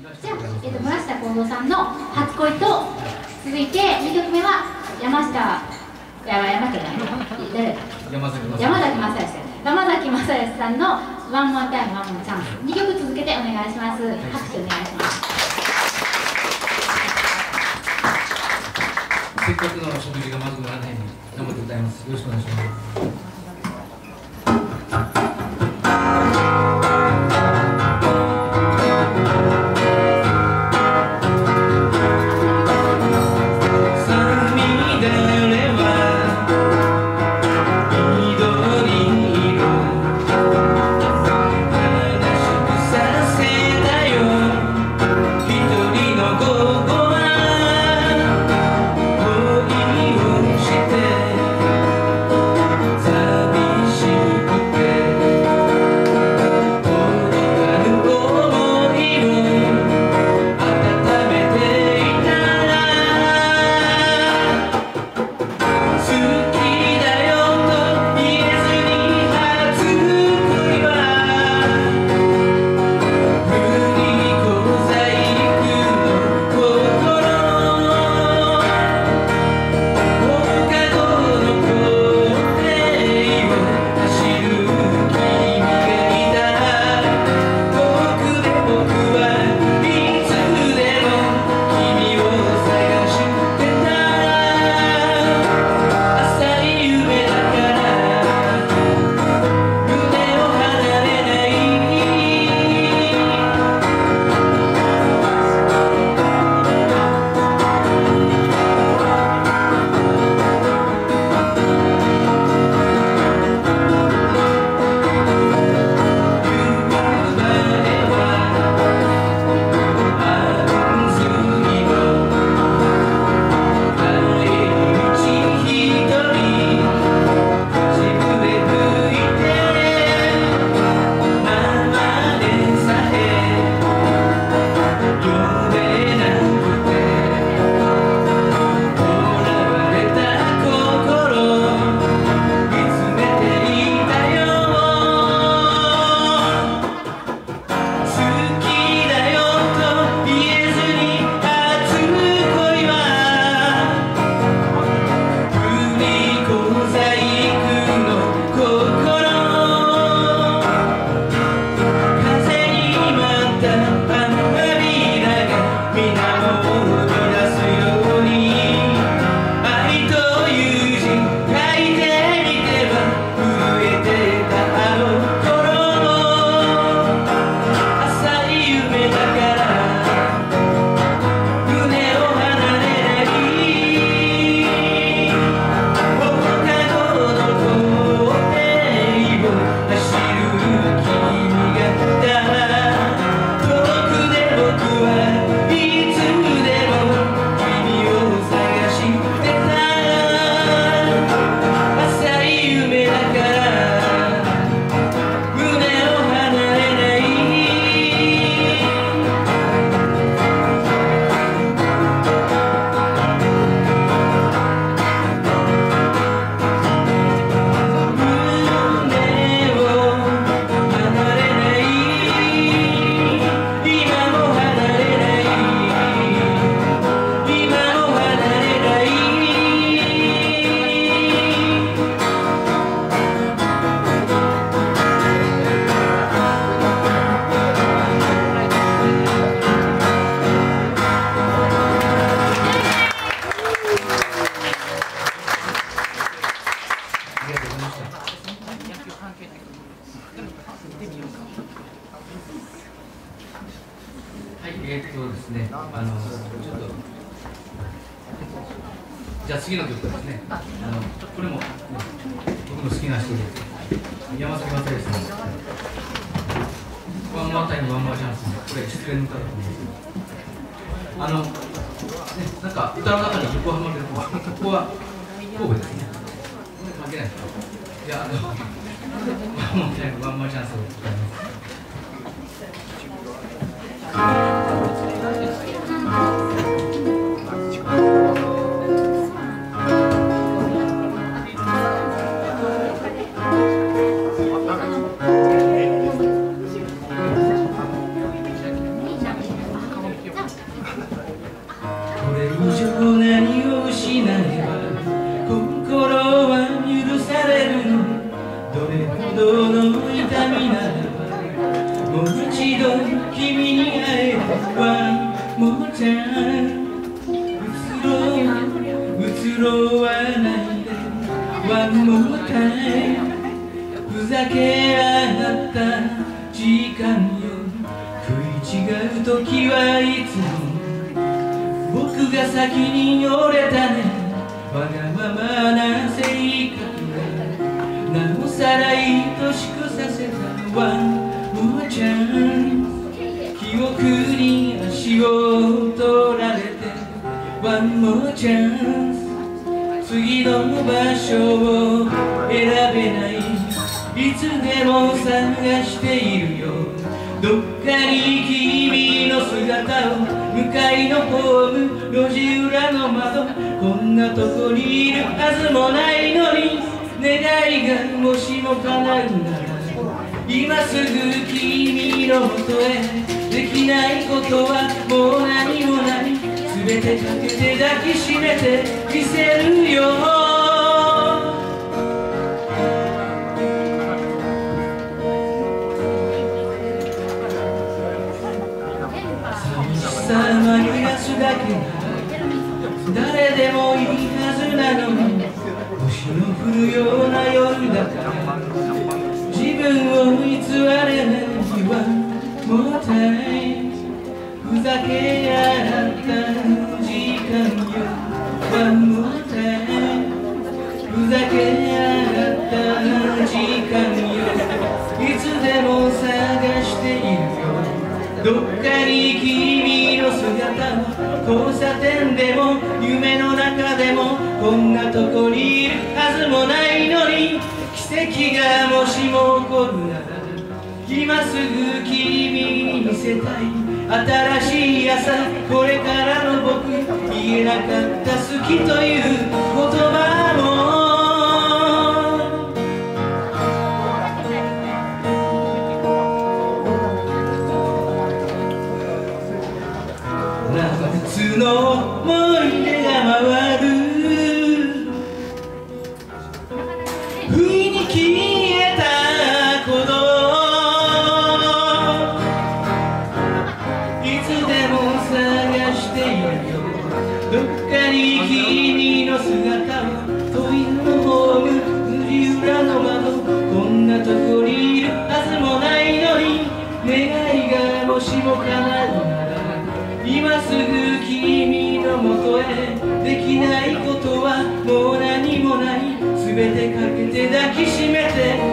じゃあ、えっと、村下幸三さんの初恋と続いて2曲目は山下や山下じゃない誰山崎山崎正義さん。山崎正義さんの「ワンモンタイムワンモンチャンス」2曲続けてお願いします。拍手お願いします。せっかくの食事がまずくならないように頑張って歌います。よろしくお願いします to えー、っとですね、あのちょっとじゃあ次の曲ですね。あのこれも、僕の好きな人で山崎さん。ワンマータイムワンマーチャンスこれの歌だと思す、あのねなんか歌の中に横浜でここは神戸ですね。係ないですかじゃあ、の、ワンモーチャ、ンモーチャンスを。ちゃん移ろう移ろわないで One more time ふざけ合った時間よ食い違う時はいつも僕が先に折れたねわがままな性格がなおさら愛しくさせた One に足を取られて One more chance 次の場所を選べない。いつでも探しているよ。どっかに君の姿を向かいのホーム。路地裏の窓。こんなとこにいるはずもないのに。願いがもしも叶うなら。今すぐ君のもとへできないことはもう何もない全てかけて抱きしめてみせるよ。さあ紛らすだけ誰でもいいはずなのに星の降るような夜だから。いふざけ合った時間よわもうたいふざけ合った時間よいつでも探している。よどっかに君の姿を交差点でも夢の中でもこんなとこにいるはずもないのに奇跡がもしも起こるなら今すぐ君せたい新しい朝これからの僕言えなかった好きという言葉。探しているよどっかに君の姿を遠いのホーム塗り裏の窓こんなとこにいるはずもないのに願いがもしも叶うなら今すぐ君のもとへできないことはもう何もない。全てかけて抱きしめて。